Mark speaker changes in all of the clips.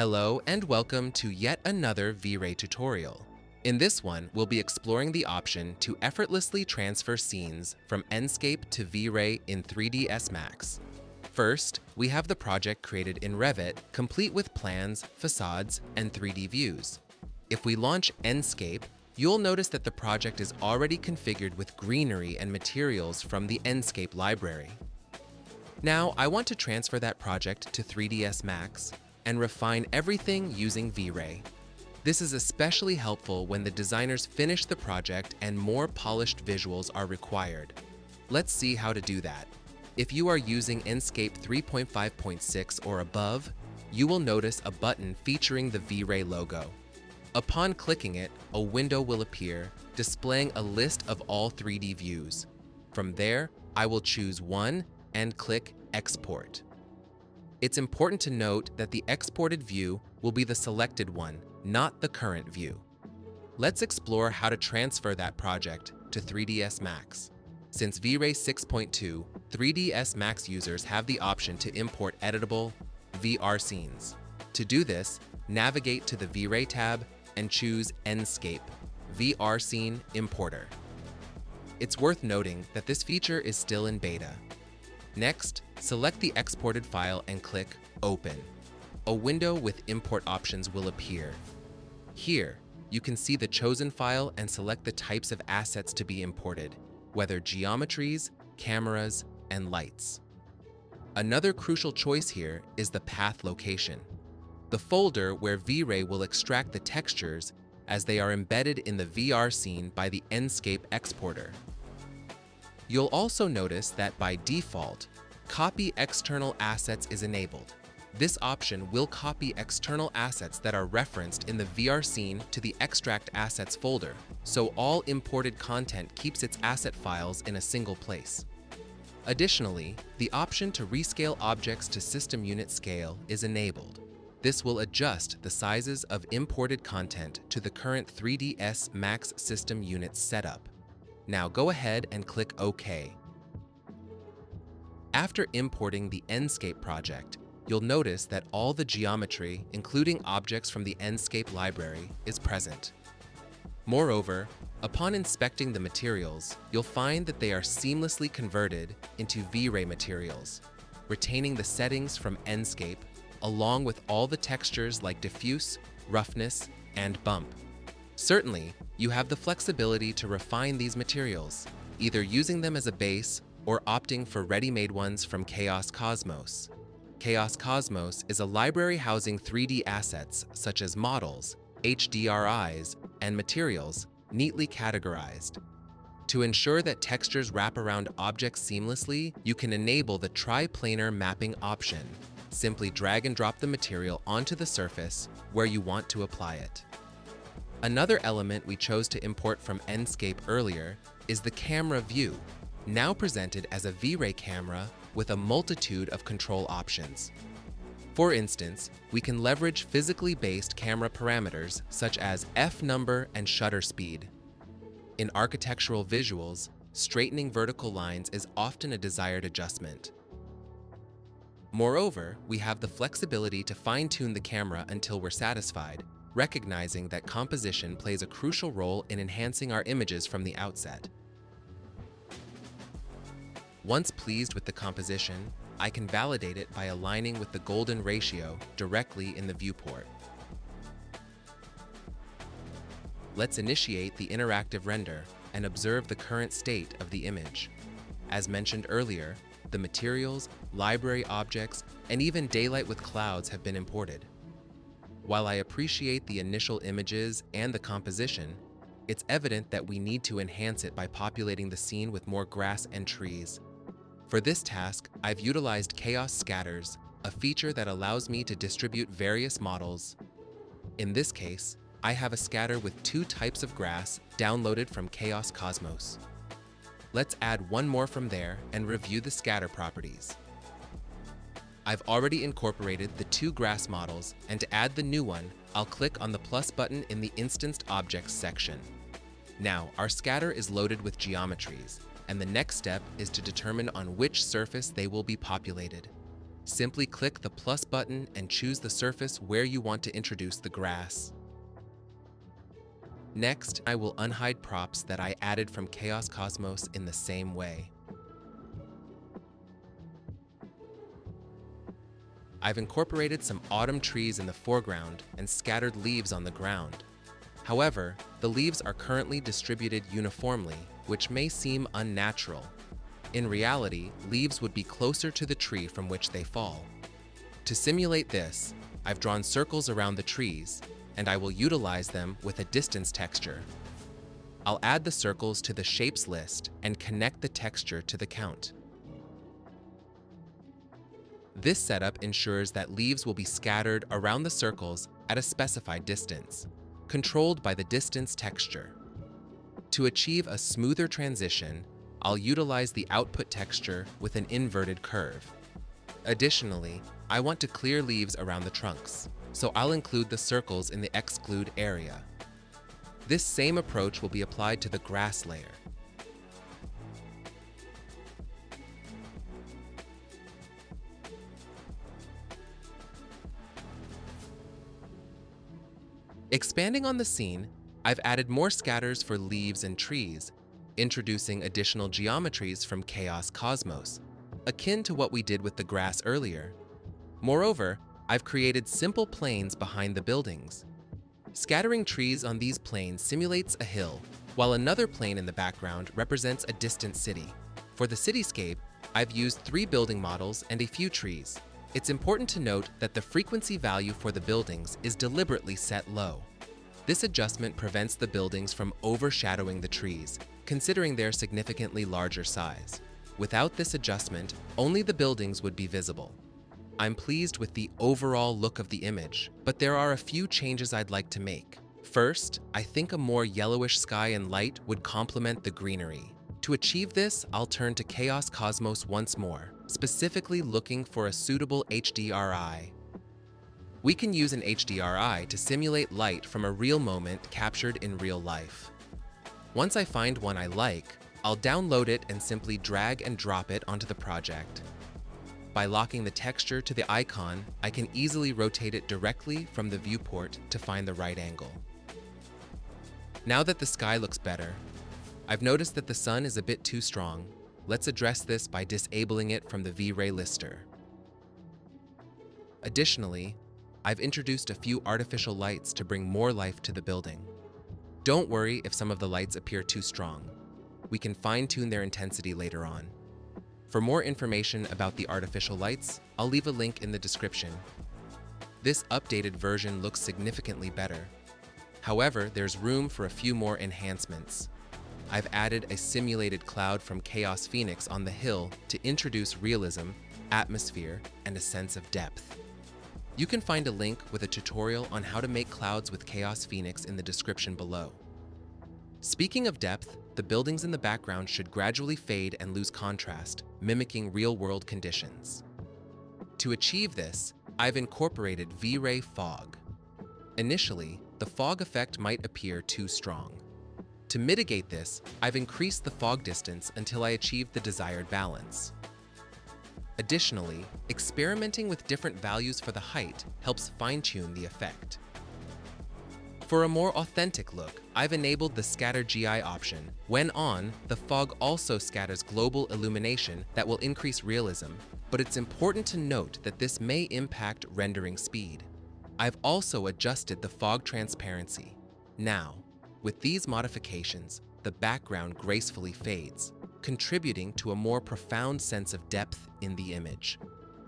Speaker 1: Hello and welcome to yet another V-Ray tutorial. In this one, we'll be exploring the option to effortlessly transfer scenes from Enscape to V-Ray in 3ds Max. First, we have the project created in Revit, complete with plans, facades, and 3D views. If we launch Enscape, you'll notice that the project is already configured with greenery and materials from the Enscape library. Now, I want to transfer that project to 3ds Max and refine everything using V-Ray. This is especially helpful when the designers finish the project and more polished visuals are required. Let's see how to do that. If you are using Enscape 3.5.6 or above, you will notice a button featuring the V-Ray logo. Upon clicking it, a window will appear, displaying a list of all 3D views. From there, I will choose one and click Export. It's important to note that the exported view will be the selected one, not the current view. Let's explore how to transfer that project to 3ds Max. Since V-Ray 6.2, 3ds Max users have the option to import editable VR scenes. To do this, navigate to the V-Ray tab and choose Enscape, VR Scene Importer. It's worth noting that this feature is still in beta. Next, select the exported file and click Open. A window with import options will appear. Here, you can see the chosen file and select the types of assets to be imported, whether geometries, cameras, and lights. Another crucial choice here is the path location, the folder where V-Ray will extract the textures as they are embedded in the VR scene by the Enscape exporter. You'll also notice that by default, Copy External Assets is enabled. This option will copy external assets that are referenced in the VR scene to the Extract Assets folder, so all imported content keeps its asset files in a single place. Additionally, the option to rescale objects to system unit scale is enabled. This will adjust the sizes of imported content to the current 3ds Max system unit setup. Now go ahead and click OK. After importing the Enscape project, you'll notice that all the geometry, including objects from the Enscape library, is present. Moreover, upon inspecting the materials, you'll find that they are seamlessly converted into V-Ray materials, retaining the settings from Enscape, along with all the textures like diffuse, roughness, and bump. Certainly, you have the flexibility to refine these materials, either using them as a base or opting for ready-made ones from Chaos Cosmos. Chaos Cosmos is a library housing 3D assets such as models, HDRIs, and materials neatly categorized. To ensure that textures wrap around objects seamlessly, you can enable the triplanar mapping option. Simply drag and drop the material onto the surface where you want to apply it. Another element we chose to import from Enscape earlier is the camera view, now presented as a V-Ray camera with a multitude of control options. For instance, we can leverage physically based camera parameters such as f-number and shutter speed. In architectural visuals, straightening vertical lines is often a desired adjustment. Moreover, we have the flexibility to fine-tune the camera until we're satisfied, recognizing that composition plays a crucial role in enhancing our images from the outset. Once pleased with the composition, I can validate it by aligning with the golden ratio directly in the viewport. Let's initiate the interactive render and observe the current state of the image. As mentioned earlier, the materials, library objects, and even daylight with clouds have been imported. While I appreciate the initial images and the composition, it's evident that we need to enhance it by populating the scene with more grass and trees. For this task, I've utilized Chaos Scatters, a feature that allows me to distribute various models. In this case, I have a scatter with two types of grass downloaded from Chaos Cosmos. Let's add one more from there and review the scatter properties. I've already incorporated the two grass models, and to add the new one, I'll click on the plus button in the Instanced Objects section. Now, our scatter is loaded with geometries, and the next step is to determine on which surface they will be populated. simply click the plus button and choose the surface where you want to introduce the grass. Next, I will unhide props that I added from Chaos Cosmos in the same way. I've incorporated some autumn trees in the foreground and scattered leaves on the ground. However, the leaves are currently distributed uniformly, which may seem unnatural. In reality, leaves would be closer to the tree from which they fall. To simulate this, I've drawn circles around the trees, and I will utilize them with a distance texture. I'll add the circles to the shapes list and connect the texture to the count. This setup ensures that leaves will be scattered around the circles at a specified distance, controlled by the distance texture. To achieve a smoother transition, I'll utilize the output texture with an inverted curve. Additionally, I want to clear leaves around the trunks, so I'll include the circles in the exclude area. This same approach will be applied to the grass layer. Expanding on the scene, I've added more scatters for leaves and trees, introducing additional geometries from Chaos Cosmos, akin to what we did with the grass earlier. Moreover, I've created simple planes behind the buildings. Scattering trees on these planes simulates a hill, while another plane in the background represents a distant city. For the cityscape, I've used three building models and a few trees. It's important to note that the frequency value for the buildings is deliberately set low. This adjustment prevents the buildings from overshadowing the trees, considering their significantly larger size. Without this adjustment, only the buildings would be visible. I'm pleased with the overall look of the image, but there are a few changes I'd like to make. First, I think a more yellowish sky and light would complement the greenery. To achieve this, I'll turn to Chaos Cosmos once more, specifically looking for a suitable HDRI. We can use an HDRI to simulate light from a real moment captured in real life. Once I find one I like, I'll download it and simply drag and drop it onto the project. By locking the texture to the icon, I can easily rotate it directly from the viewport to find the right angle. Now that the sky looks better, I've noticed that the sun is a bit too strong, Let's address this by disabling it from the V-Ray lister. Additionally, I've introduced a few artificial lights to bring more life to the building. Don't worry if some of the lights appear too strong. We can fine-tune their intensity later on. For more information about the artificial lights, I'll leave a link in the description. This updated version looks significantly better. However, there's room for a few more enhancements. I've added a simulated cloud from Chaos Phoenix on the hill to introduce realism, atmosphere, and a sense of depth. You can find a link with a tutorial on how to make clouds with Chaos Phoenix in the description below. Speaking of depth, the buildings in the background should gradually fade and lose contrast, mimicking real-world conditions. To achieve this, I've incorporated V-Ray fog. Initially, the fog effect might appear too strong. To mitigate this, I've increased the fog distance until I achieve the desired balance. Additionally, experimenting with different values for the height helps fine-tune the effect. For a more authentic look, I've enabled the Scatter GI option. When on, the fog also scatters global illumination that will increase realism, but it's important to note that this may impact rendering speed. I've also adjusted the fog transparency. Now, with these modifications, the background gracefully fades, contributing to a more profound sense of depth in the image.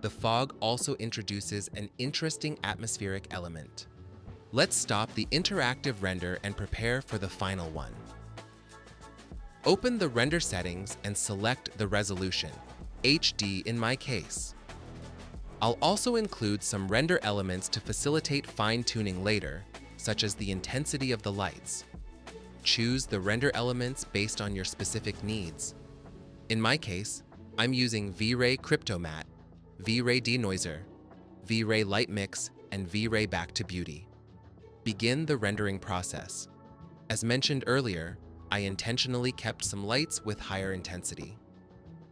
Speaker 1: The fog also introduces an interesting atmospheric element. Let's stop the interactive render and prepare for the final one. Open the render settings and select the resolution, HD in my case. I'll also include some render elements to facilitate fine-tuning later, such as the intensity of the lights, Choose the render elements based on your specific needs. In my case, I'm using V-Ray Cryptomatte, V-Ray Denoiser, V-Ray Light Mix, and V-Ray Back to Beauty. Begin the rendering process. As mentioned earlier, I intentionally kept some lights with higher intensity.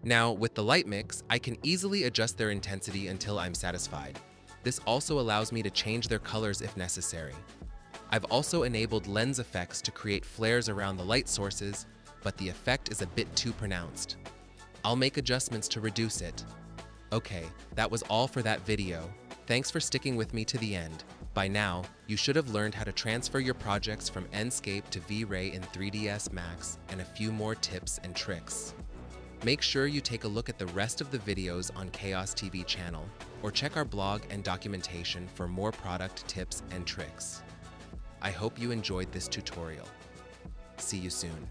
Speaker 1: Now, with the light mix, I can easily adjust their intensity until I'm satisfied. This also allows me to change their colors if necessary. I've also enabled lens effects to create flares around the light sources, but the effect is a bit too pronounced. I'll make adjustments to reduce it. Okay, that was all for that video. Thanks for sticking with me to the end. By now, you should have learned how to transfer your projects from Enscape to V-Ray in 3ds Max and a few more tips and tricks. Make sure you take a look at the rest of the videos on Chaos TV channel, or check our blog and documentation for more product tips and tricks. I hope you enjoyed this tutorial. See you soon.